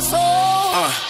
my soul. Uh.